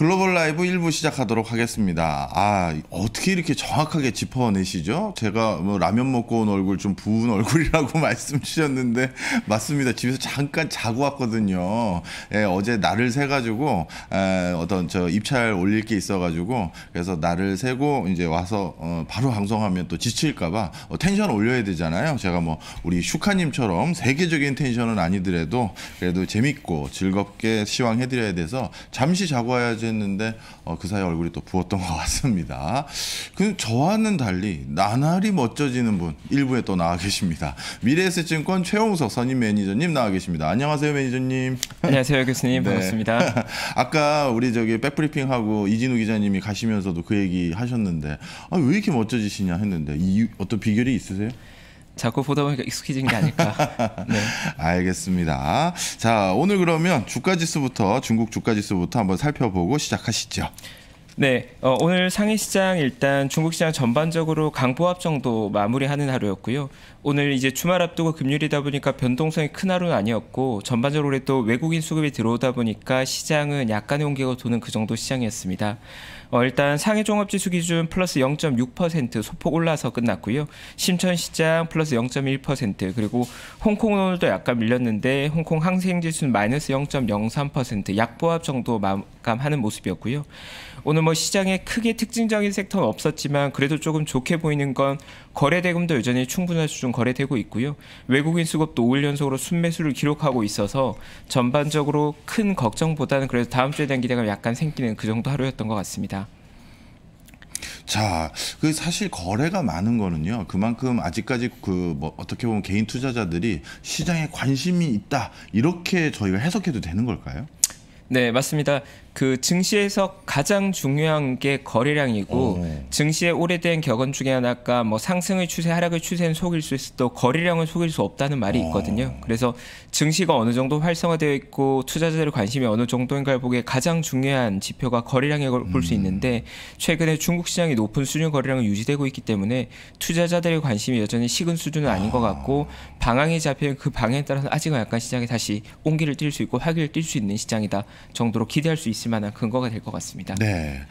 글로벌 라이브 1부 시작하도록 하겠습니다. 아, 어떻게 이렇게 정확하게 짚어내시죠? 제가 뭐 라면 먹고 온 얼굴 좀 부은 얼굴이라고 말씀 주셨는데, 맞습니다. 집에서 잠깐 자고 왔거든요. 예, 어제 날을 세가지고, 에, 어떤 저 입찰 올릴 게 있어가지고, 그래서 날을 세고 이제 와서 어, 바로 방송하면 또 지칠까봐 어, 텐션 올려야 되잖아요. 제가 뭐 우리 슈카님처럼 세계적인 텐션은 아니더라도 그래도 재밌고 즐겁게 시황해드려야 돼서 잠시 자고 와야지 했는데 어, 그 사이 얼굴이 또 부었던 것 같습니다. 그 저와는 달리 나날이 멋져지는 분 일부에 또 나와 계십니다. 미래에셋증권 최홍석 선임 매니저님 나와 계십니다. 안녕하세요 매니저님. 안녕하세요 교수님 네. 반갑습니다. 아까 우리 저기 백브리핑 하고 이진우 기자님이 가시면서도 그 얘기 하셨는데 아, 왜 이렇게 멋져지시냐 했는데 이 어떤 비결이 있으세요? 자꾸 보다 보니까 익숙해진 게 아닐까. 네. 알겠습니다. 자, 오늘 그러면 주가 지수부터 중국 주가 지수부터 한번 살펴보고 시작하시죠. 네, 어, 오늘 상해 시장 일단 중국 시장 전반적으로 강보합 정도 마무리하는 하루였고요. 오늘 이제 주말 앞두고 금요일이다 보니까 변동성이 큰 하루는 아니었고 전반적으로 또 외국인 수급이 들어오다 보니까 시장은 약간의 온기가 도는 그 정도 시장이었습니다. 어, 일단 상해 종합지수 기준 플러스 0.6% 소폭 올라서 끝났고요. 심천시장 플러스 0.1% 그리고 홍콩은 오늘도 약간 밀렸는데 홍콩 항생지수는 마이너스 0.03% 약보합 정도 마감하는 모습이었고요. 오늘 뭐 시장에 크게 특징적인 섹터는 없었지만 그래도 조금 좋게 보이는 건 거래 대금도 여전히 충분한 수준 거래되고 있고요. 외국인 수급도 5일 연속으로 순매수를 기록하고 있어서 전반적으로 큰 걱정보다는 그래도 다음 주에 대한 기대가 약간 생기는 그 정도 하루였던 것 같습니다. 자, 그 사실 거래가 많은 거는요. 그만큼 아직까지 그 뭐 어떻게 보면 개인 투자자들이 시장에 관심이 있다. 이렇게 저희가 해석해도 되는 걸까요? 네, 맞습니다. 그 증시에서 가장 중요한 게 거래량이고 오. 증시의 오래된 격언 중에 하나가 뭐 상승의 추세, 하락의 추세는 속일 수 있어도 거래량은 속일 수 없다는 말이 있거든요. 오. 그래서 증시가 어느 정도 활성화되어 있고 투자자들의 관심이 어느 정도인가를 보기에 가장 중요한 지표가 거래량을 볼수 음. 있는데 최근에 중국 시장이 높은 수준 거래량을 유지되고 있기 때문에 투자자들의 관심이 여전히 식은 수준은 아닌 것 같고 방향이 잡히는 그 방향에 따라서 아직은 약간 시장이 다시 온기를 띨 수 있고 활기를 띨 수 있는 시장이다 정도로 기대할 수 있을 만한 근거가 될 것 같습니다. 네.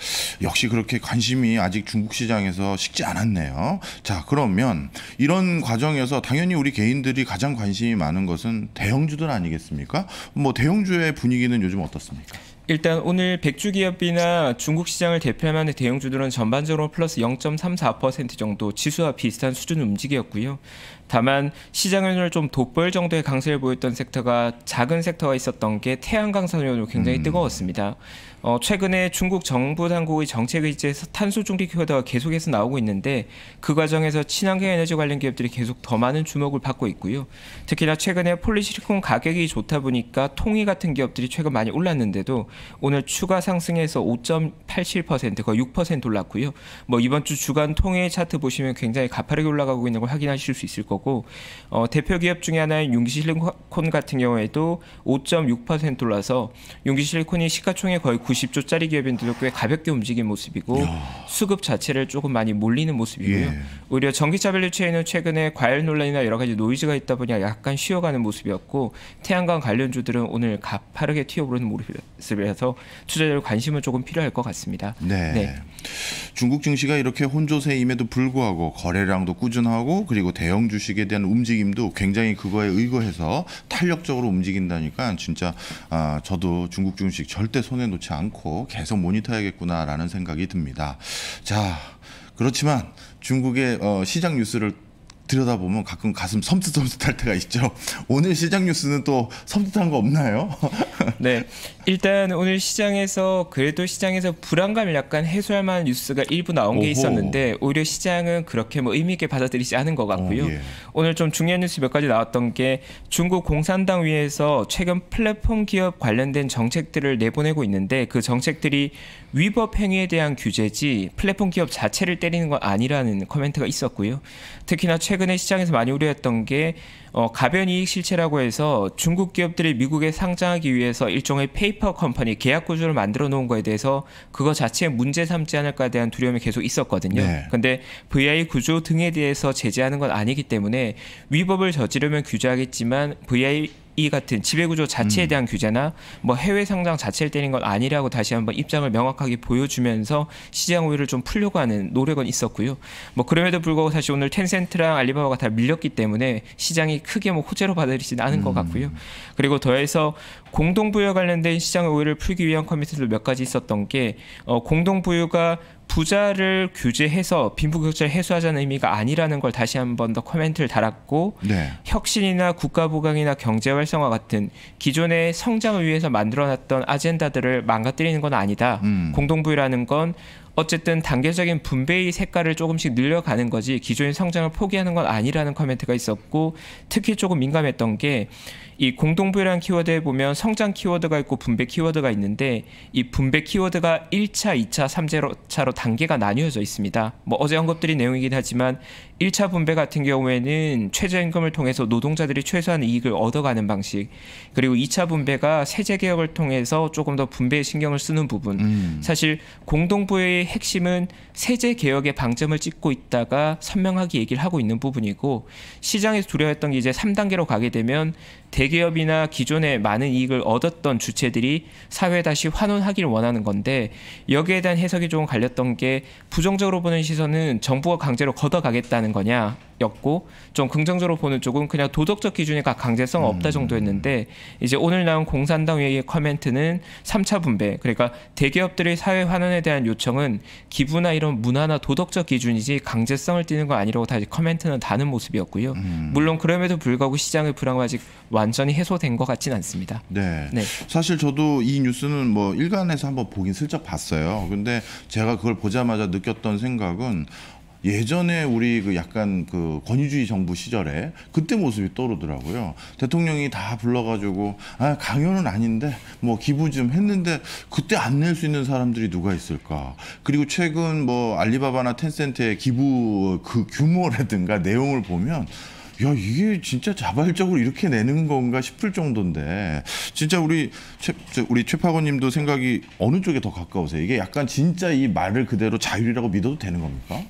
역시 그렇게 관심이 아직 중국 시장에서 식지 않았네요. 자, 그러면 이런 과정에서 당연히 우리 개인들이 가장 관심이 많은 것은 대형주들 아니겠습니까? 뭐 대형주의 분위기는 요즘 어떻습니까? 일단 오늘 백주 기업이나 중국 시장을 대표하는 대형주들은 전반적으로 플러스 0.34% 정도 지수와 비슷한 수준 움직이었고요. 다만 시장을 좀 돋보일 정도의 강세를 보였던 섹터가 작은 섹터가 있었던 게 태양광 산업으로 굉장히 음. 뜨거웠습니다. 어, 최근에 중국 정부 당국의 정책 의지에서 탄소 중립 효과가 계속해서 나오고 있는데 그 과정에서 친환경 에너지 관련 기업들이 계속 더 많은 주목을 받고 있고요. 특히나 최근에 폴리시리콘 가격이 좋다 보니까 통이 같은 기업들이 최근 많이 올랐는데도 오늘 추가 상승해서 5.87% 거의 6% 올랐고요. 뭐 이번 주 주간 통해 차트 보시면 굉장히 가파르게 올라가고 있는 걸 확인하실 수 있을 거고 어, 대표 기업 중에 하나인 용기실리콘 같은 경우에도 5.6% 올라서 융기실리콘이 시가총액 거의 90조짜리 기업인데도 꽤 가볍게 움직인 모습이고 야. 수급 자체를 조금 많이 몰리는 모습이고요. 예. 오히려 전기차 value chain은 최근에 과열 논란이나 여러 가지 노이즈가 있다 보니 약간 쉬어가는 모습이었고 태양광 관련주들은 오늘 가파르게 튀어오르는 모습이라서 투자자들 관심은 조금 필요할 것 같습니다. 네. 네. 중국 증시가 이렇게 혼조세임에도 불구하고 거래량도 꾸준하고 그리고 대형 주식에 대한 움직임도 굉장히 그거에 의거해서 탄력적으로 움직인다니까 진짜 아, 저도 중국 증시 절대 손에 놓지 않고 계속 모니터해야겠구나라는 생각이 듭니다. 자, 그렇지만 중국의 어, 시장 뉴스를 들여다보면 가끔 가슴 섬뜩섬뜩할 때가 있죠. 오늘 시장 뉴스는 또 섬뜩한 거 없나요? 네. 일단 오늘 시장에서 그래도 시장에서 불안감을 약간 해소할 만한 뉴스가 일부 나온 오호. 게 있었는데 오히려 시장은 그렇게 뭐 의미 있게 받아들이지 않은 것 같고요. 오, 예. 오늘 좀 중요한 뉴스 몇 가지 나왔던 게 중국 공산당 위에서 최근 플랫폼 기업 관련된 정책들을 내보내고 있는데 그 정책들이 위법 행위에 대한 규제지 플랫폼 기업 자체를 때리는 건 아니라는 코멘트가 있었고요. 특히나 최근에 시장에서 많이 우려했던 게 어, 가변 이익 실체라고 해서 중국 기업들이 미국에 상장하기 위해서 일종의 페이퍼 컴퍼니 계약 구조를 만들어 놓은 거에 대해서 그거 자체에 문제 삼지 않을까에 대한 두려움이 계속 있었거든요. 네. 근데 VI 구조 등에 대해서 제재하는 건 아니기 때문에 위법을 저지르면 규제하겠지만 VI 이 같은 지배구조 자체에 대한 규제나 뭐 해외 상장 자체를 때린 건 아니라고 다시 한번 입장을 명확하게 보여주면서 시장 오해를 좀 풀려고 하는 노력은 있었고요. 뭐 그럼에도 불구하고 사실 오늘 텐센트랑 알리바바가 다 밀렸기 때문에 시장이 크게 뭐 호재로 받아들이지는 않은 것 같고요. 그리고 더해서 공동부여 관련된 시장의 오해를 풀기 위한 커미트도 몇 가지 있었던 게 어, 공동부유가 부자를 규제해서 빈부격차를 해소하자는 의미가 아니라는 걸 다시 한 번 더 코멘트를 달았고 네. 혁신이나 국가 부강이나 경제 활성화 같은 기존의 성장을 위해서 만들어놨던 아젠다들을 망가뜨리는 건 아니다. 음. 공동부유라는 건 어쨌든 단계적인 분배의 색깔을 조금씩 늘려가는 거지 기존의 성장을 포기하는 건 아니라는 코멘트가 있었고 특히 조금 민감했던 게 이 공동부유라는 키워드에 보면 성장 키워드가 있고 분배 키워드가 있는데 이 분배 키워드가 1차, 2차, 3차로 단계가 나뉘어져 있습니다. 뭐 어제 언급드린 내용이긴 하지만 1차 분배 같은 경우에는 최저임금을 통해서 노동자들이 최소한 이익을 얻어가는 방식 그리고 2차 분배가 세제 개혁을 통해서 조금 더 분배에 신경을 쓰는 부분 음. 사실 공동부의 핵심은 세제 개혁에 방점을 찍고 있다가 선명하게 얘기를 하고 있는 부분이고 시장에서 두려웠던 게 이제 3단계로 가게 되면 대기업이나 기존에 많은 이익을 얻었던 주체들이 사회에 다시 환원하기를 원하는 건데 여기에 대한 해석이 조금 갈렸던 게 부정적으로 보는 시선은 정부가 강제로 걷어가겠다는 거냐 였고 좀 긍정적으로 보는 쪽은 그냥 도덕적 기준이 각 강제성 없다 정도였는데 이제 오늘 나온 공산당 회의의 커멘트는 3차 분배 그러니까 대기업들의 사회 환원에 대한 요청은 기부나 이런 문화나 도덕적 기준이지 강제성을 띠는 거 아니라고 다시 커멘트는 다는 모습이었고요. 물론 그럼에도 불구하고 시장의 불황은 아직 완전히 해소된 것 같지는 않습니다. 네. 네. 사실 저도 이 뉴스는 뭐 일간에서 한번 보긴 슬쩍 봤어요. 근데 제가 그걸 보자마자 느꼈던 생각은 예전에 우리 그 약간 그 권위주의 정부 시절에 그때 모습이 떠오르더라고요. 대통령이 다 불러가지고 아 강요는 아닌데 뭐 기부 좀 했는데 그때 안 낼 수 있는 사람들이 누가 있을까? 그리고 최근 뭐 알리바바나 텐센트의 기부 그 규모라든가 내용을 보면 야 이게 진짜 자발적으로 이렇게 내는 건가 싶을 정도인데 진짜 우리 최 저, 우리 최파고님도 생각이 어느 쪽에 더 가까우세요? 이게 약간 진짜 이 말을 그대로 자율이라고 믿어도 되는 겁니까?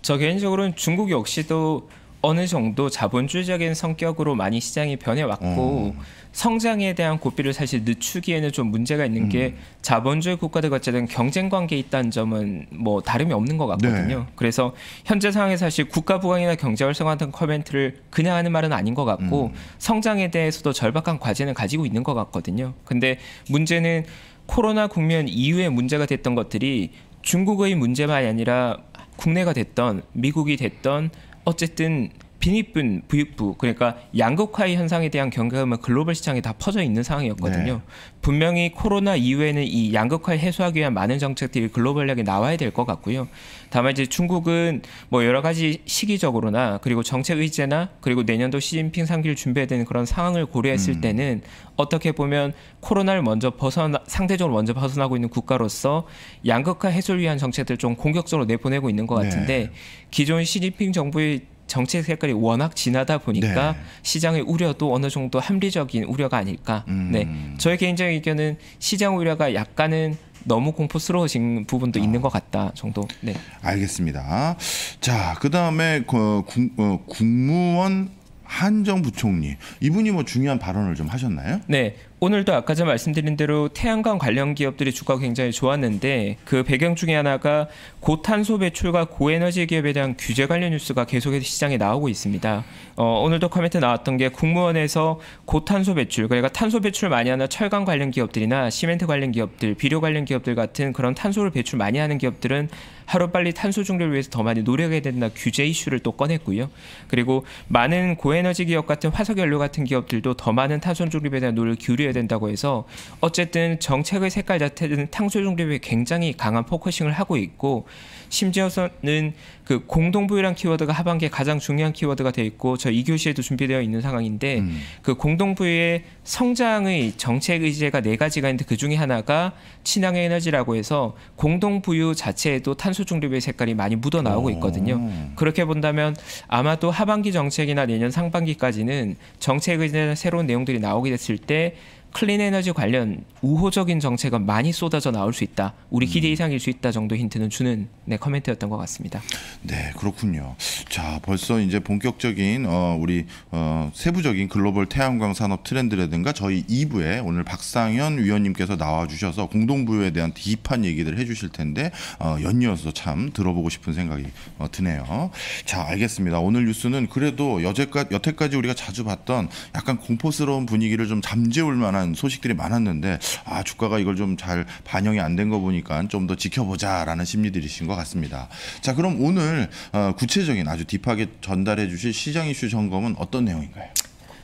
저 개인적으로는 중국 역시도 어느 정도 자본주의적인 성격으로 많이 시장이 변해왔고 성장에 대한 고삐를 사실 늦추기에는 좀 문제가 있는 게 자본주의 국가들과 어쨌든 경쟁 관계에 있다는 점은 뭐 다름이 없는 것 같거든요. 그래서 현재 상황에 사실 국가 부강이나 경제 활성화 같은 커멘트를 그냥 하는 말은 아닌 것 같고 성장에 대해서도 절박한 과제는 가지고 있는 것 같거든요. 근데 문제는 코로나 국면 이후에 문제가 됐던 것들이 중국의 문제만이 아니라 국내가 됐던 미국이 됐던 어쨌든 빈익분 부익부 그러니까 양극화의 현상에 대한 경계감은 글로벌 시장에 다 퍼져 있는 상황이었거든요. 네. 분명히 코로나 이후에는 이 양극화를 해소하기 위한 많은 정책들이 글로벌하게 나와야 될 것 같고요. 다만 이제 중국은 뭐 여러 가지 시기적으로나 그리고 정책 의제나 그리고 내년도 시진핑 상기를 준비해야 되는 그런 상황을 고려했을 때는 어떻게 보면 코로나를 먼저 벗어나 상대적으로 먼저 벗어나고 있는 국가로서 양극화 해소를 위한 정책들을 좀 공격적으로 내보내고 있는 것 같은데 기존 시진핑 정부의 정책 색깔이 워낙 진하다 보니까 네. 시장의 우려도 어느 정도 합리적인 우려가 아닐까. 음. 네, 저의 개인적인 의견은 시장 우려가 약간은 너무 공포스러워진 부분도 있는 것 같다 정도. 네. 알겠습니다. 자, 그 다음에 그 국, 어, 국무원 한정 부총리 이분이 뭐 중요한 발언을 좀 하셨나요? 네. 오늘도 아까 전 말씀드린 대로 태양광 관련 기업들이 주가가 굉장히 좋았는데 그 배경 중에 하나가 고탄소 배출과 고에너지 기업에 대한 규제 관련 뉴스가 계속해서 시장에 나오고 있습니다. 어, 오늘도 코멘트 나왔던 게 국무원에서 고탄소 배출, 그러니까 탄소 배출 많이 하는 철강 관련 기업들이나 시멘트 관련 기업들, 비료 관련 기업들 같은 그런 탄소를 배출 많이 하는 기업들은 하루빨리 탄소 중립을 위해서 더 많이 노력해야 된다 규제 이슈를 또 꺼냈고요. 그리고 많은 고에너지 기업 같은 화석연료 같은 기업들도 더 많은 탄소 중립에 대한 노력을 기울여 야 된다고 해서 어쨌든 정책의 색깔 자체는 탄소 중립에 굉장히 강한 focusing을 하고 있고 심지어서는 그 공동부유란 키워드가 하반기에 가장 중요한 키워드가 돼 있고 저 2교시에도 준비되어 있는 상황인데 음. 그 공동부유의 성장의 정책 의제가 네 가지가 있는데 그 중에 하나가 친환경 에너지라고 해서 공동부유 자체에도 탄소 중립의 색깔이 많이 묻어 나오고 있거든요. 오. 그렇게 본다면 아마도 하반기 정책이나 내년 상반기까지는 정책 의제나 새로운 내용들이 나오게 됐을 때 clean 에너지 관련 우호적인 정책은 많이 쏟아져 나올 수 있다. 우리 기대 음. 이상일 수 있다 정도 힌트는 주는 네, 코멘트였던 것 같습니다. 네, 그렇군요. 자, 벌써 이제 본격적인 어, 우리 어, 세부적인 글로벌 태양광 산업 트렌드라든가 저희 2부에 오늘 박상현 위원님께서 나와 주셔서 공동부유에 대한 deep한 얘기들 해주실 텐데 어, 연이어서 참 들어보고 싶은 생각이 어, 드네요. 자, 알겠습니다. 오늘 뉴스는 그래도 여태까지, 여태까지 우리가 자주 봤던 약간 공포스러운 분위기를 좀 잠재울 만한 소식들이 많았는데 아 주가가 이걸 좀 잘 반영이 안 된 거 보니까 좀 더 지켜보자라는 심리들이신 것 같습니다. 자, 그럼 오늘 어, 구체적인 아주 딥하게 전달해 주실 시장 이슈 점검은 어떤 내용인가요?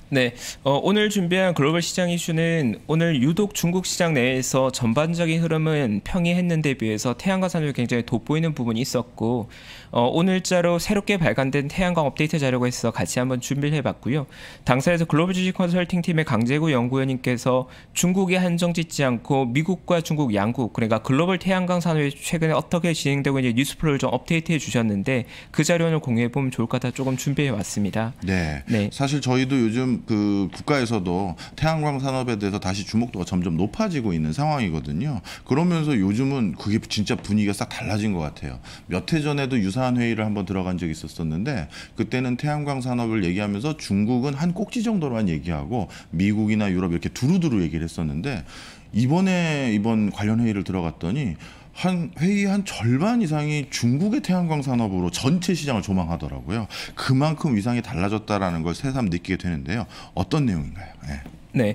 네, 어, 오늘 준비한 글로벌 시장 이슈는 오늘 유독 중국 시장 내에서 전반적인 흐름은 평이했는데 비해서 태양광 산업이 굉장히 돋보이는 부분이 있었고 어, 오늘자로 새롭게 발간된 태양광 업데이트 자료가 있어 같이 한번 준비를 해봤고요. 당사에서 글로벌 주식 컨설팅 팀의 강재구 연구원님께서 중국에 한정짓지 않고 미국과 중국 양국 그러니까 글로벌 태양광 산업이 최근에 어떻게 진행되고 있는지 뉴스플로를 좀 업데이트해 주셨는데 그 자료를 공유해 보면 좋을 것 같아 조금 준비해 왔습니다. 네. 네. 사실 저희도 요즘 그 국가에서도 태양광 산업에 대해서 다시 주목도가 점점 높아지고 있는 상황이거든요. 그러면서 요즘은 그게 진짜 분위기가 싹 달라진 것 같아요. 몇 해 전에도 유사 한 회의를 한번 들어간 적이 있었었는데 그때는 태양광 산업을 얘기하면서 중국은 한 꼭지 정도로만 얘기하고 미국이나 유럽 이렇게 두루두루 얘기를 했었는데 이번에 이번 관련 회의를 들어갔더니 한 회의 한 절반 이상이 중국의 태양광 산업으로 전체 시장을 조망하더라고요. 그만큼 위상이 달라졌다라는 걸 새삼 느끼게 되는데요. 어떤 내용인가요? 네. 네.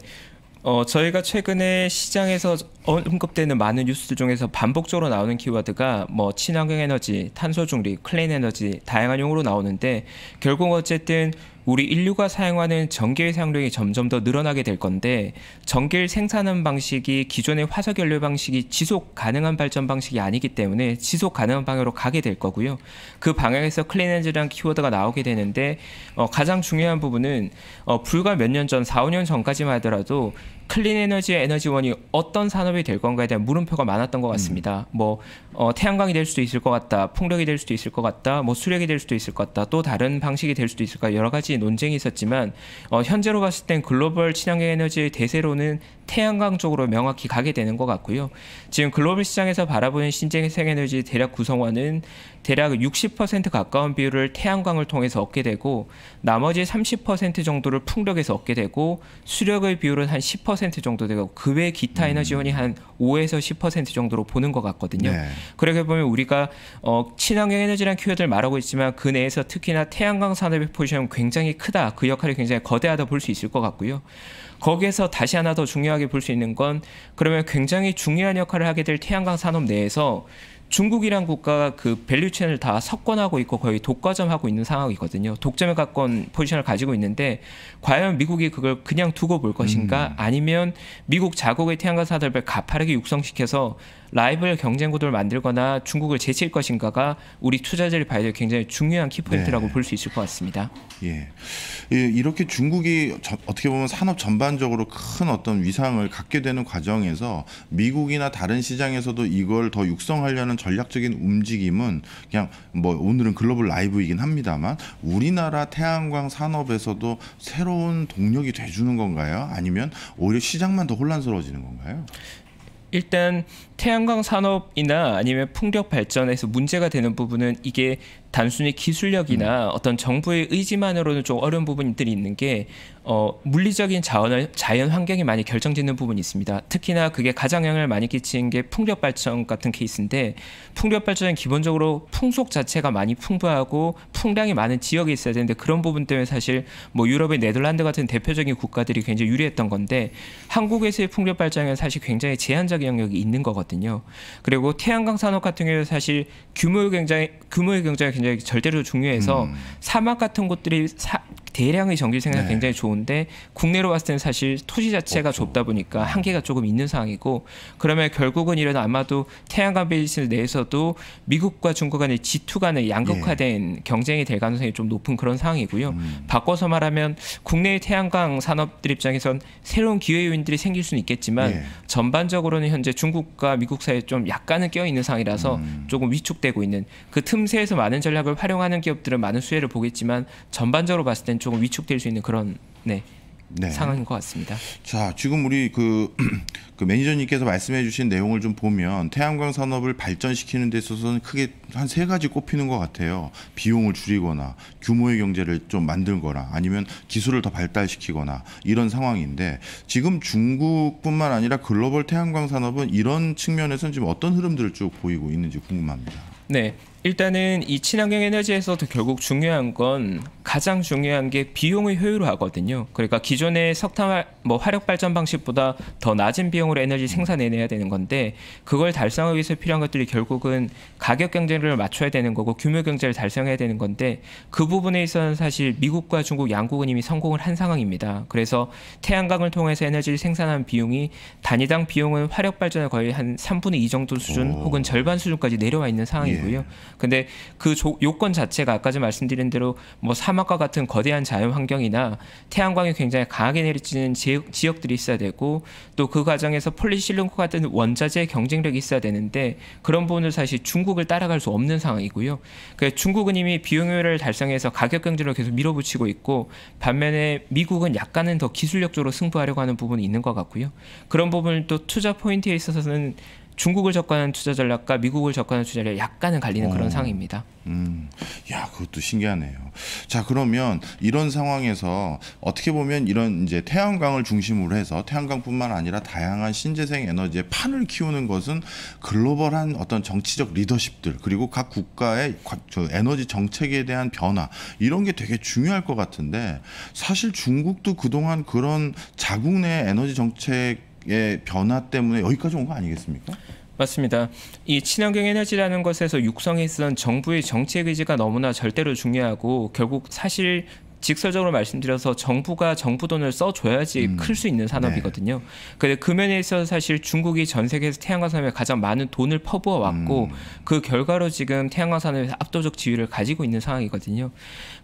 어, 저희가 최근에 시장에서 언급되는 많은 뉴스들 중에서 반복적으로 나오는 키워드가 뭐 친환경 에너지, 탄소 중립, clean 에너지 다양한 용어로 나오는데 결국 어쨌든 우리 인류가 사용하는 전기의 사용량이 점점 더 늘어나게 될 건데 전기를 생산하는 방식이 기존의 화석 연료 방식이 지속 가능한 발전 방식이 아니기 때문에 지속 가능한 방향으로 가게 될 거고요. 그 방향에서 clean 에너지라는 키워드가 나오게 되는데 어, 가장 중요한 부분은 어, 불과 몇 년 전, 4, 5년 전까지만 하더라도 clean 에너지의 에너지원이 어떤 산업이 될 건가에 대한 물음표가 많았던 것 같습니다. 음. 뭐 어, 태양광이 될 수도 있을 것 같다, 풍력이 될 수도 있을 것 같다, 뭐 수력이 될 수도 있을 것 같다, 또 다른 방식이 될 수도 있을 까 여러 가지 논쟁이 있었지만 어, 현재로 봤을 땐 글로벌 친환경 에너지의 대세로는 태양광 쪽으로 명확히 가게 되는 것 같고요. 지금 글로벌 시장에서 바라보는 신재생 에너지 대략 구성원은 대략 60% 가까운 비율을 태양광을 통해서 얻게 되고 나머지 30% 정도를 풍력에서 얻게 되고 수력의 비율은 한10% 정도 되고 그 외 기타 에너지 원이 한 5에서 10% 정도로 보는 것 같거든요. 네. 그렇게 보면 우리가 어, 친환경 에너지라는 키워드를 말하고 있지만 그 내에서 특히나 태양광 산업의 포지션은 굉장히 크다. 그 역할이 굉장히 거대하다 볼 수 있을 것 같고요. 거기에서 다시 하나 더 중요하게 볼 수 있는 건 그러면 굉장히 중요한 역할을 하게 될 태양광 산업 내에서 중국이란 국가가 그 value chain을 다 석권하고 있고 거의 독과점하고 있는 상황이거든요. 독점에 가까운 포지션을 가지고 있는데 과연 미국이 그걸 그냥 두고 볼 것인가 아니면 미국 자국의 태양광 산업을 가파르게 육성시켜서 라이벌 경쟁 구도를 만들거나 중국을 제칠 것인가가 우리 투자자들이 봐야 될 굉장히 중요한 키포인트라고 네. 볼수 있을 것 같습니다. 예. 예, 이렇게 중국이 저- 어떻게 보면 산업 전반적으로 큰 어떤 위상을 갖게 되는 과정에서 미국이나 다른 시장에서도 이걸 더 육성하려는 전략적인 움직임은 그냥 뭐 오늘은 글로벌 라이브이긴 합니다만 우리나라 태양광 산업에서도 새로운 동력이 돼주는 건가요? 아니면 오히려 시장만 더 혼란스러워지는 건가요? 일단 태양광 산업이나 아니면 풍력 발전에서 문제가 되는 부분은 이게 단순히 기술력이나 어떤 정부의 의지만으로는 좀 어려운 부분들이 있는 게 어, 물리적인 자원을 자연 환경이 많이 결정짓는 부분이 있습니다. 특히나 그게 가장 영향을 많이 끼치는 게 풍력 발전 같은 케이스인데 풍력 발전은 기본적으로 풍속 자체가 많이 풍부하고 풍량이 많은 지역에 있어야 되는데 그런 부분 때문에 사실 뭐 유럽의 네덜란드 같은 대표적인 국가들이 굉장히 유리했던 건데 한국에서의 풍력 발전은 사실 굉장히 제한적인 영역이 있는 거거든요. 그리고 태양광 산업 같은 경우는 사실 규모의 굉장히 규모의 굉장히 굉장히 절대로 중요해서 음. 사막 같은 곳들이 사, 대량의 전기 생산 네. 굉장히 좋은데 국내로 봤을 때는 사실 토지 자체가 없죠. 좁다 보니까 한계가 조금 있는 상황이고 그러면 결국은 이런 아마도 태양광 비즈니스 내에서도 미국과 중국 간의 G2 간의 양극화된 경쟁이 될 가능성이 좀 높은 그런 상황이고요. 음. 바꿔서 말하면 국내의 태양광 산업들 입장에선 새로운 기회 요인들이 생길 수는 있겠지만 예. 전반적으로는 현재 중국과 미국 사이에 좀 약간은 껴 있는 상황이라서 음. 조금 위축되고 있는 그 틈새에서 많은 전략을 활용하는 기업들은 많은 수혜를 보겠지만 전반적으로 봤을 땐 조금 위축될 수 있는 그런 네 네. 상황인 것 같습니다. 자, 지금 우리 그, 그 매니저님께서 말씀해 주신 내용을 좀 보면 태양광 산업을 발전시키는 데 있어서는 크게 한 세 가지 꼽히는 것 같아요. 비용을 줄이거나 규모의 경제를 좀 만들거나 아니면 기술을 더 발달시키거나 이런 상황인데 지금 중국뿐만 아니라 글로벌 태양광 산업은 이런 측면에서는 지금 어떤 흐름들을 쭉 보이고 있는지 궁금합니다. 네. 일단은 이 친환경 에너지에서도 결국 중요한 건 가장 중요한 게 비용의 효율화거든요. 그러니까 기존의 석탄 뭐 화력 발전 방식보다 더 낮은 비용으로 에너지 생산해내야 되는 건데 그걸 달성하기 위해서 필요한 것들이 결국은 가격 경쟁력을 맞춰야 되는 거고 규모 경제를 달성해야 되는 건데 그 부분에 있어서는 사실 미국과 중국 양국은 이미 성공을 한 상황입니다. 그래서 태양광을 통해서 에너지를 생산한 비용이 단위당 비용은 화력 발전의 거의 한 3분의 2 정도 수준 오. 혹은 절반 수준까지 내려와 있는 상황이고요. 예. 근데 그 조- 요건 자체가 아까 전 말씀드린 대로 뭐 사 막과 같은 거대한 자연 환경이나 태양광이 굉장히 강하게 내리쬐는 지역, 지역 들이 있어야 되고 또 그 과정에서 폴리실리콘 같은 원자재 경쟁력이 있어야 되는데 그런 부분을 사실 중국을 따라갈 수 없는 상황이고요. 그 중국은 이미 비용 효율을 달성해서 가격 경쟁을 계속 밀어붙이고 있고 반면에 미국은 약간은 더 기술력적으로 승부하려고 하는 부분이 있는 것 같고요. 그런 부분을 또 투자 포인트에 있어서는 중국을 접근하는 투자 전략과 미국을 접근하는 투자 전략이 약간은 갈리는 그런 어. 상황입니다. 음, 야, 그것도 신기하네요. 자, 그러면 이런 상황에서 어떻게 보면 이런 이제 태양광을 중심으로 해서 태양광뿐만 아니라 다양한 신재생 에너지의 판을 키우는 것은 글로벌한 어떤 정치적 리더십들 그리고 각 국가의 에너지 정책에 대한 변화 이런 게 되게 중요할 것 같은데 사실 중국도 그동안 그런 자국 내 에너지 정책 의 변화 때문에 여기까지 온 거 아니겠습니까? 맞습니다. 이 친환경 에너지라는 것에서 육성에 있던 정부의 정책 의지가 너무나 절대로 중요하고 결국 사실 직설적으로 말씀드려서 정부가 정부 돈을 써줘야지 음. 클수 있는 산업이거든요. 근데 그 면에 있어서 사실 중국이 전 세계에서 태양광 산업에 가장 많은 돈을 퍼부어 왔고 음. 그 결과로 지금 태양광 산업에서 압도적 지위를 가지고 있는 상황이거든요.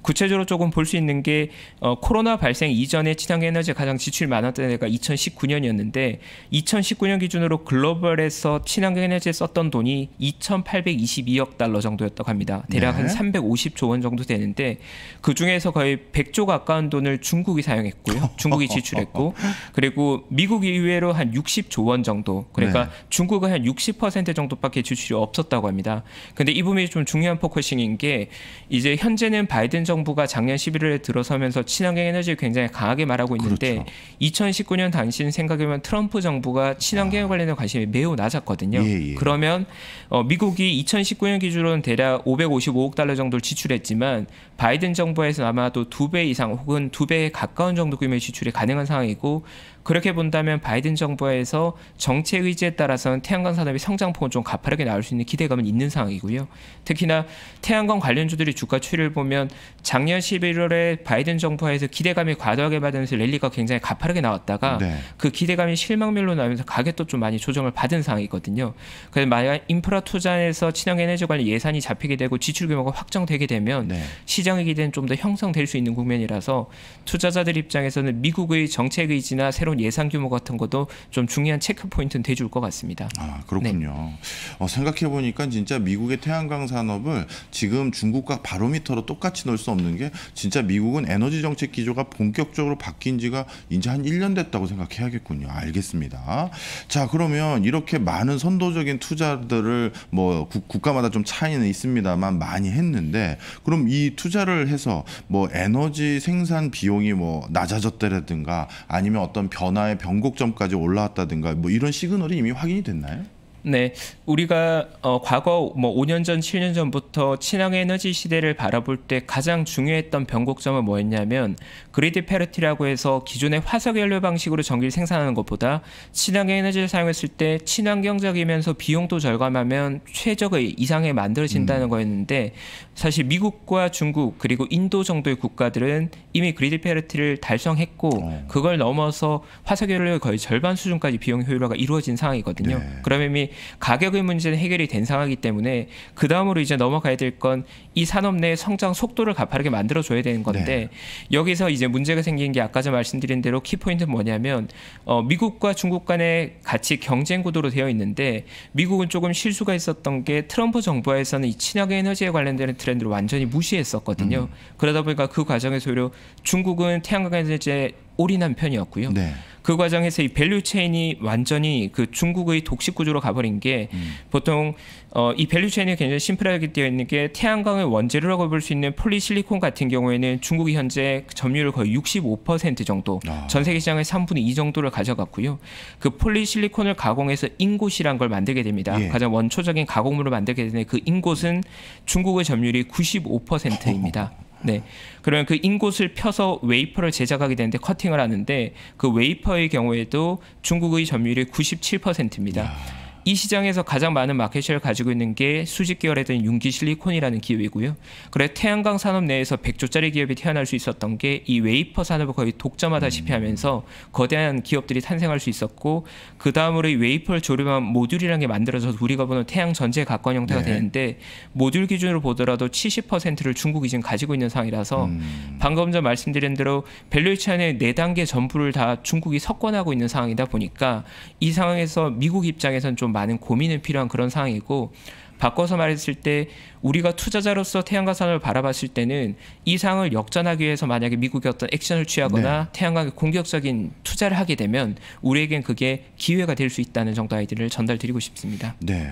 구체적으로 조금 볼 수 있는 게 어, 코로나 발생 이전에 친환경 에너지에 가장 지출이 많았던 해가 2019년이었는데 2019년 기준으로 글로벌에서 친환경 에너지에 썼던 돈이 2,822억 달러 정도였다고 합니다. 대략 네. 한 350조 원 정도 되는데 그 중에서 거의 100조 가까운 돈을 중국이 사용했고요. 중국이 지출했고 그리고 미국 이외로 한 60조 원 정도. 그러니까 네. 중국은 한 60% 정도밖에 지출이 없었다고 합니다. 근데 이 부분이 좀 중요한 focusing인 게 이제 현재는 바이든 정부가 작년 11월에 들어서면서 친환경 에너지를 굉장히 강하게 말하고 있는데 그렇죠. 2019년 당시 생각해보면 트럼프 정부가 친환경에 관련된 관심이 매우 낮았거든요. 아. 예, 예. 그러면 어, 미국이 2019년 기준으로는 대략 555억 달러 정도를 지출했지만 바이든 정부에서 아마도 두 배 이상 혹은 두 배에 가까운 정도 규모의 지출이 가능한 상황이고 그렇게 본다면 바이든 정부에서 정책 의지에 따라서는 태양광 산업의 성장폭은 좀 가파르게 나올 수 있는 기대감은 있는 상황이고요. 특히나 태양광 관련주들이 주가 추이를 보면 작년 11월에 바이든 정부에서 기대감이 과도하게 받으면서 랠리가 굉장히 가파르게 나왔다가 네. 그 기대감이 실망멸로 나면서 가격도 좀 많이 조정을 받은 상황이거든요. 그래서 만약 인프라 투자에서 친환경 에너지 관련 예산이 잡히게 되고 지출 규모가 확정되게 되면 네. 시장의 기대는 좀 더 형성될 수 있는 국면이라서 투자자들 입장에서는 미국의 정책 의지나 새로운 예산 규모 같은 것도 좀 중요한 체크 포인트는 돼줄 것 같습니다. 아 그렇군요. 어, 생각해 보니까 진짜 미국의 태양광 산업을 지금 중국과 바로미터로 똑같이 넣을 수 없는 게 진짜 미국은 에너지 정책 기조가 본격적으로 바뀐 지가 이제 한 1년 됐다고 생각해야겠군요. 알겠습니다. 자 그러면 이렇게 많은 선도적인 투자들을 뭐 국, 국가마다 좀 차이는 있습니다만 많이 했는데 그럼 이 투자를 해서 뭐 에너지 생산 비용이 뭐 낮아졌다라든가 아니면 어떤 변 화의 변곡점까지 올라왔다든가 뭐 이런 시그널이 이미 확인이 됐나요? 네, 우리가 어, 과거 뭐 5년 전, 7년 전부터 친환경 에너지 시대를 바라볼 때 가장 중요했던 변곡점은 뭐였냐면 그리드 페르티라고 해서 기존의 화석 연료 방식으로 전기를 생산하는 것보다 친환경 에너지를 사용했을 때 친환경적이면서 비용도 절감하면 최적의 이상에 만들어진다는 거였는데 사실 미국과 중국 그리고 인도 정도의 국가들은 이미 그리드 페르티를 달성했고 어. 그걸 넘어서 화석 연료의 거의 절반 수준까지 비용 효율화가 이루어진 상황이거든요. 네. 그러면 이미 가격의 문제는 해결이 된 상황이기 때문에 그 다음으로 이제 넘어가야 될 건 이 산업 내 성장 속도를 가파르게 만들어 줘야 되는 건데 네. 여기서 이제 문제가 생긴 게 아까 전 말씀드린 대로 키포인트는 뭐냐면 어, 미국과 중국 간에 같이 경쟁 구도로 되어 있는데 미국은 조금 실수가 있었던 게 트럼프 정부에서는 이 친환경 에너지에 관련되는 트렌드를 완전히 무시했었거든요. 음. 그러다 보니까 그 과정에서 오히려 중국은 태양광 에너지에 올인한 편이었고요. 네. 그 과정에서 이 value chain이 완전히 그 중국의 독식 구조로 가버린 게 음. 보통 어, 이 value chain이 굉장히 심플하게 되어 있는 게 태양광의 원재료라고 볼 수 있는 폴리실리콘 같은 경우에는 중국이 현재 점유율 거의 65% 정도, 아. 전 세계 시장의 3분의 2 정도를 가져갔고요. 그 폴리실리콘을 가공해서 잉곳이란 걸 만들게 됩니다. 예. 가장 원초적인 가공물을 만들게 되는 그 잉곳은 중국의 점유율이 95%입니다. 네. 그러면 그 잉곳을 펴서 웨이퍼를 제작하게 되는데 커팅을 하는데 그 웨이퍼의 경우에도 중국의 점유율이 97%입니다. 야. 이 시장에서 가장 많은 market share를 가지고 있는 게 수직 계열화된 융기 실리콘이라는 기업이고요. 그래 태양광 산업 내에서 100조짜리 기업이 태어날 수 있었던 게 이 웨이퍼 산업을 거의 독점하다시피 하면서 거대한 기업들이 탄생할 수 있었고 그 다음으로 이 웨이퍼를 조립한 모듈이라는 게 만들어져서 우리가 보는 태양 전지 같은 형태가 네. 되는데 모듈 기준으로 보더라도 70%를 중국이 지금 가지고 있는 상황이라서 음. 방금 전 말씀드린 대로 value chain의 네 단계 전부를 다 중국이 석권하고 있는 상황이다 보니까 이 상황에서 미국 입장에서는 좀 많은 고민이 필요한 그런 상황이고 바꿔서 말했을 때 우리가 투자자로서 태양광 산업을 바라봤을 때는 이 상황을 역전하기 위해서 만약에 미국이 어떤 액션을 취하거나 네. 태양광에 공격적인 투자를 하게 되면 우리에겐 그게 기회가 될 수 있다는 정도 아이디를 전달드리고 싶습니다. 네,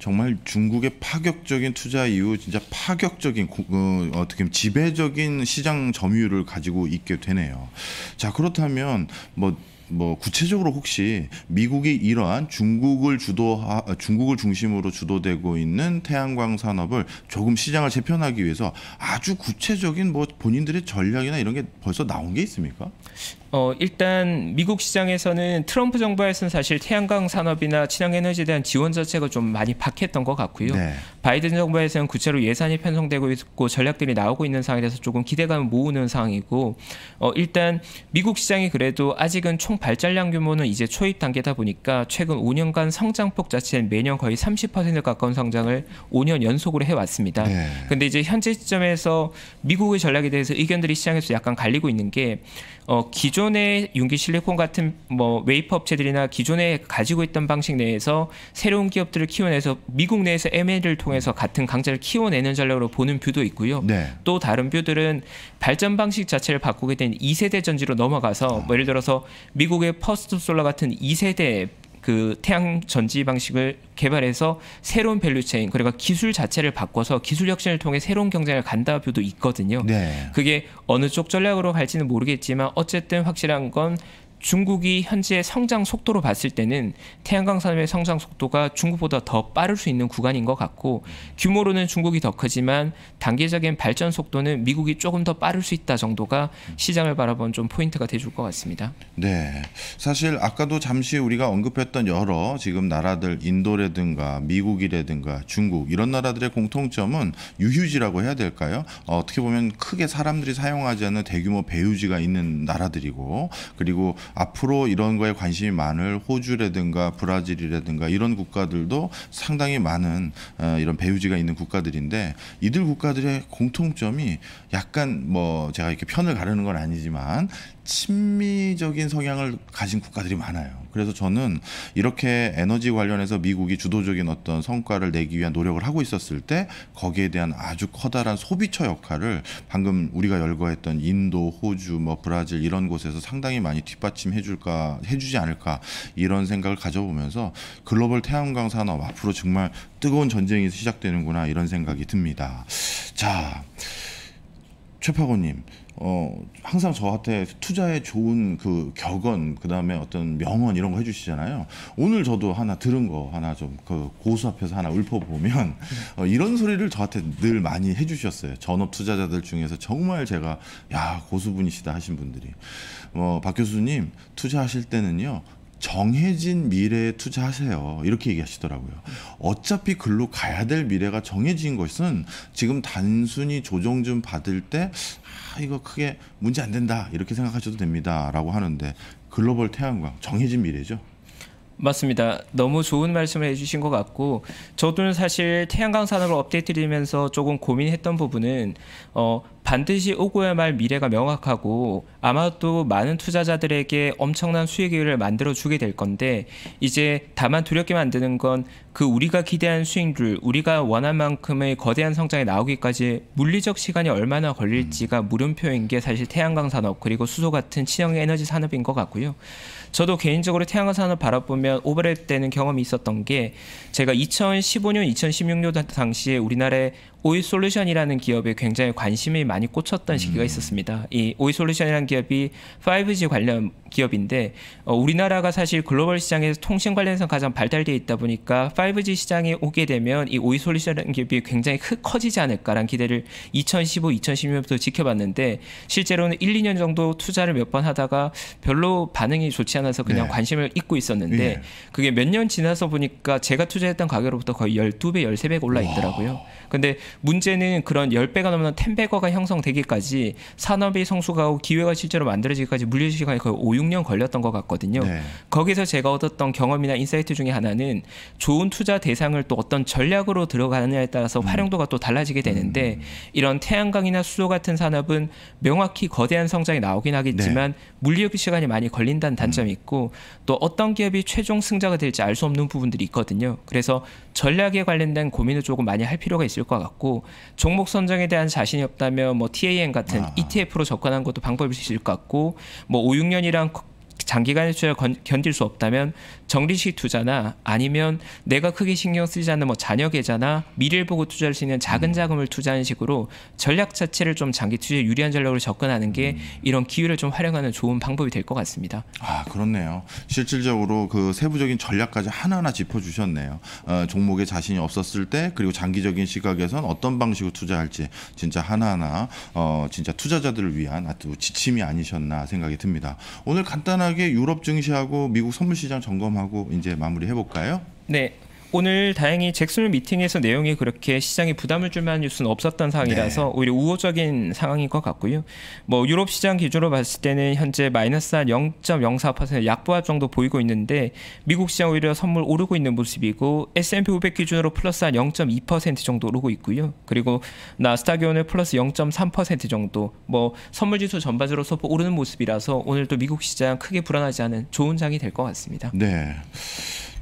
정말 중국의 파격적인 투자 이후 진짜 파격적인 어, 어떻게 보면 지배적인 시장 점유율을 가지고 있게 되네요. 자 그렇다면 뭐 뭐 구체적으로 혹시 미국이 이러한 중국을 주도 중국을 중심으로 주도되고 있는 태양광 산업을 조금 시장을 재편하기 위해서 아주 구체적인 뭐 본인들의 전략이나 이런 게 벌써 나온 게 있습니까? 어, 일단 미국 시장에서는 트럼프 정부에서는 사실 태양광 산업이나 친환경에너지에 대한 지원 자체가 좀 많이 박했던 것 같고요. 네. 바이든 정부에서는 구체로 예산이 편성되고 있고 전략들이 나오고 있는 상황이라서 조금 기대감을 모으는 상황이고 어, 일단 미국 시장이 그래도 아직은 총 발전량 규모는 이제 초입 단계다 보니까 최근 5년간 성장폭 자체는 매년 거의 30% 가까운 성장을 5년 연속으로 해왔습니다. 네. 근데 이제 현재 시점에서 미국의 전략에 대해서 의견들이 시장에서 약간 갈리고 있는 게 어, 기존 의 윤기 실리콘 같은 뭐 웨이퍼 업체들이나 기존에 가지고 있던 방식 내에서 새로운 기업들을 키워내서 미국 내에서 M&A를 통해서 같은 강자를 키워내는 전략으로 보는 view도 있고요. 네. 또 다른 view들은 발전 방식 자체를 바꾸게 된 2세대 전지로 넘어가서 뭐 예를 들어서 미국의 퍼스트 솔라 같은 2세대 그 태양 전지 방식을 개발해서 새로운 value chain 그러니까 기술 자체를 바꿔서 기술 혁신을 통해 새로운 경쟁을 간다 view도 있거든요. 네. 그게 어느 쪽 전략으로 갈지는 모르겠지만 어쨌든 확실한 건 중국이 현재 성장 속도로 봤을 때는 태양광 산업의 성장 속도가 중국보다 더 빠를 수 있는 구간인 것 같고 규모로는 중국이 더 크지만 단계적인 발전 속도는 미국이 조금 더 빠를 수 있다 정도가 시장을 바라본 좀 포인트가 돼줄 것 같습니다. 네, 사실 아까도 잠시 우리가 언급했던 여러 지금 나라들 인도라든가 미국이라든가 중국 이런 나라들의 공통점은 유휴지라고 해야 될까요? 어, 어떻게 보면 크게 사람들이 사용하지 않는 대규모 배유지가 있는 나라들이고 그리고 앞으로 이런 거에 관심이 많을 호주라든가 브라질이라든가 이런 국가들도 상당히 많은 어, 이런 배후지가 있는 국가들인데 이들 국가들의 공통점이 약간 뭐 제가 이렇게 편을 가르는 건 아니지만 친미적인 성향을 가진 국가들이 많아요. 그래서 저는 이렇게 에너지 관련해서 미국이 주도적인 어떤 성과를 내기 위한 노력을 하고 있었을 때 거기에 대한 아주 커다란 소비처 역할을 방금 우리가 열거했던 인도, 호주, 뭐 브라질 이런 곳에서 상당히 많이 뒷받침해 줄까 해주지 않을까 이런 생각을 가져보면서 글로벌 태양광 산업 앞으로 정말 뜨거운 전쟁이 시작되는구나 이런 생각이 듭니다. 자. 최파고님, 어, 항상 저한테 투자에 좋은 그 격언, 그 다음에 어떤 명언 이런 거 해주시잖아요. 오늘 저도 하나 들은 거 하나 좀 그 고수 앞에서 하나 읊어보면 어, 이런 소리를 저한테 늘 많이 해주셨어요. 전업 투자자들 중에서 정말 제가 야 고수분이시다 하신 분들이. 어, 박 교수님 투자하실 때는요 정해진 미래에 투자하세요. 이렇게 얘기하시더라고요. 어차피 글로 가야 될 미래가 정해진 것은 지금 단순히 조정 좀 받을 때, 아, 이거 크게 문제 안 된다. 이렇게 생각하셔도 됩니다. 라고 하는데, 글로벌 태양광, 정해진 미래죠. 맞습니다. 너무 좋은 말씀을 해주신 것 같고 저도 사실 태양광 산업을 업데이트드리면서 조금 고민했던 부분은 어, 반드시 오고야 말 미래가 명확하고 아마도 많은 투자자들에게 엄청난 수익을 만들어 주게 될 건데 이제 다만 두렵게 만드는 건 그 우리가 기대한 수익률, 우리가 원한 만큼의 거대한 성장이 나오기까지 물리적 시간이 얼마나 걸릴지가 물음표인 게 사실 태양광 산업 그리고 수소 같은 친형 에너지 산업인 것 같고요. 저도 개인적으로 태양광 산업 바라보면 오버랩 되는 경험이 있었던 게 제가 2015년, 2016년 당시에 우리나라에 오이 솔루션이라는 기업에 굉장히 관심이 많이 꽂혔던 시기가 음. 있었습니다. 이 오이 솔루션이라는 기업이 5G 관련 기업인데 어, 우리나라가 사실 글로벌 시장에서 통신 관련해서 가장 발달되어 있다 보니까 5G 시장에 오게 되면 이 오이 솔루션이라는 기업이 굉장히 크, 커지지 않을까라는 기대를 2015, 2016년부터 지켜봤는데 실제로는 1, 2년 정도 투자를 몇 번 하다가 별로 반응이 좋지 않아서 그냥 네. 관심을 잊고 있었는데 예. 그게 몇 년 지나서 보니까 제가 투자했던 가격으로부터 거의 12배, 13배가 올라 있더라고요. 근데 문제는 그런 10배가 넘는 텐베거가 형성되기까지 산업이 성숙하고 기회가 실제로 만들어지기까지 물리 시간이 거의 5, 6년 걸렸던 것 같거든요. 네. 거기서 제가 얻었던 경험이나 insight 중에 하나는 좋은 투자 대상을 또 어떤 전략으로 들어가느냐에 따라서 음. 활용도가 또 달라지게 되는데 이런 태양광이나 수소 같은 산업은 명확히 거대한 성장이 나오긴 하겠지만 네. 물리적 시간이 많이 걸린다는 음. 단점이 있고 또 어떤 기업이 최종 승자가 될지 알 수 없는 부분들이 있거든요. 그래서 전략에 관련된 고민을 조금 많이 할 필요가 있을 것 같고 종목 선정에 대한 자신이 없다면 뭐 TAN 같은 아. ETF로 접근하는 것도 방법일 수 있을 것 같고 뭐 5, 6년이랑 장기간의 투자를 건- 견딜 수 없다면 정리식 투자나 아니면 내가 크게 신경 쓰지 않는 뭐 자녀 계좌나 미래를 보고 투자할 수 있는 작은 자금을 투자하는 식으로 전략 자체를 좀 장기 투자에 유리한 전략으로 접근하는 게 이런 기회를 좀 활용하는 좋은 방법이 될 것 같습니다. 아 그렇네요. 실질적으로 그 세부적인 전략까지 하나하나 짚어주셨네요. 어, 종목에 자신이 없었을 때 그리고 장기적인 시각에선 어떤 방식으로 투자할지 진짜 하나하나 어, 진짜 투자자들을 위한 아주 지침이 아니셨나 생각이 듭니다. 오늘 간단 하게 유럽 증시하고 미국 선물 시장 점검하고 이제 마무리 해 볼까요? 네. 오늘 다행히 잭슨 미팅에서 내용이 그렇게 시장에 부담을 줄 만한 뉴스는 없었던 상황이라서 오히려 우호적인 상황인 것 같고요. 뭐 유럽 시장 기준으로 봤을 때는 현재 마이너스 한 0.04% 약보합 정도 보이고 있는데 미국 시장 오히려 선물 오르고 있는 모습이고 S&P 500 기준으로 플러스 한 0.2% 정도 오르고 있고요. 그리고 나스닥이 오늘 플러스 0.3% 정도 뭐 선물 지수 전반적으로 소폭 오르는 모습이라서 오늘도 미국 시장 크게 불안하지 않은 좋은 장이 될 것 같습니다. 네.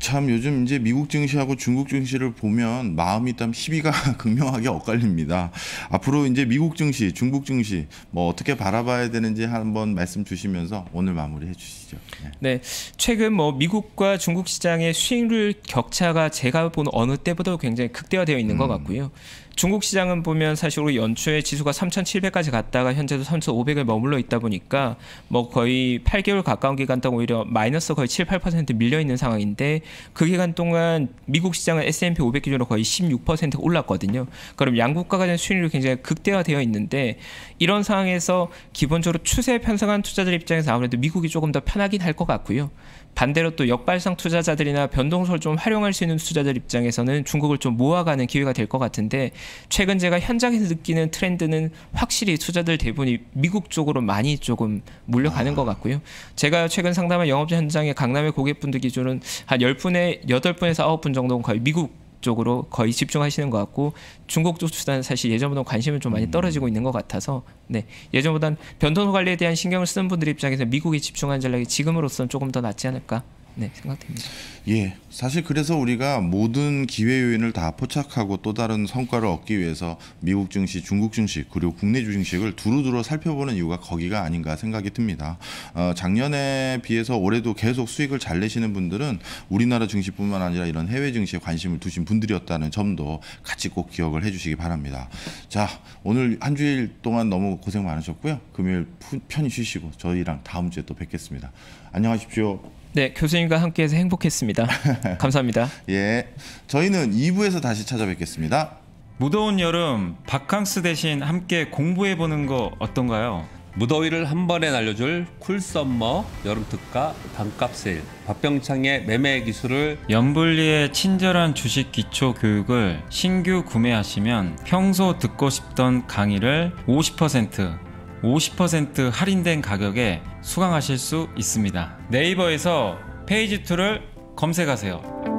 참 요즘 이제 미국 증시하고 중국 증시를 보면 마음이 땀 희비가 극명하게 엇갈립니다. 앞으로 이제 미국 증시, 중국 증시 뭐 어떻게 바라봐야 되는지 한번 말씀 주시면서 오늘 마무리해 주시죠. 네. 네, 최근 뭐 미국과 중국 시장의 수익률 격차가 제가 본 어느 때보다 굉장히 극대화되어 있는 것 같고요. 중국 시장은 보면 사실 연초에 지수가 3,700까지 갔다가 현재도 3,500에 머물러 있다 보니까 뭐 거의 8개월 가까운 기간 동안 오히려 마이너스 거의 7, 8% 밀려 있는 상황인데 그 기간 동안 미국 시장은 S&P 500 기준으로 거의 16% 올랐거든요. 그럼 양국가 간의 수익률이 굉장히 극대화되어 있는데 이런 상황에서 기본적으로 추세 편성한 투자들 입장에서 아무래도 미국이 조금 더 편하긴 할 것 같고요. 반대로 또 역발상 투자자들이나 변동성을 좀 활용할 수 있는 투자자들 입장에서는 중국을 좀 모아가는 기회가 될 것 같은데 최근 제가 현장에서 느끼는 트렌드는 확실히 투자들 대부분이 미국 쪽으로 많이 조금 몰려가는 것 같고요. 제가 최근 상담한 영업자 현장에 강남의 고객분들 기준은 한 10분에 8분에서 9분 정도는 거의 미국 쪽으로 거의 집중하시는 것 같고 중국 쪽 투자는 사실 예전보다 관심은 좀 많이 떨어지고 있는 것 같아서 네 예전보단 변동 관리에 대한 신경을 쓰는 분들 입장에서 미국에 집중한 전략이 지금으로서는 조금 더 낫지 않을까 네 생각됩니다. 예, 사실 그래서 우리가 모든 기회 요인을 다 포착하고 또 다른 성과를 얻기 위해서 미국 증시, 중국 증시 그리고 국내 주식을 두루두루 살펴보는 이유가 거기가 아닌가 생각이 듭니다. 어, 작년에 비해서 올해도 계속 수익을 잘 내시는 분들은 우리나라 증시뿐만 아니라 이런 해외 증시에 관심을 두신 분들이었다는 점도 같이 꼭 기억을 해주시기 바랍니다. 자, 오늘 한 주일 동안 너무 고생 많으셨고요. 금요일 푸- 편히 쉬시고 저희랑 다음 주에 또 뵙겠습니다. 안녕하십시오. 네 교수님과 함께해서 행복했습니다. 감사합니다. 예. 저희는 2부에서 다시 찾아뵙겠습니다. 무더운 여름 바캉스 대신 함께 공부해 보는 거 어떤가요? 무더위를 한 번에 날려줄 cool summer 여름 특가 반값 세일 박병창의 매매 기술을 염블리의 친절한 주식 기초 교육을 신규 구매하시면 평소 듣고 싶던 강의를 50% 50% 할인된 가격에 수강하실 수 있습니다. 네이버에서 페이지 2를 검색하세요.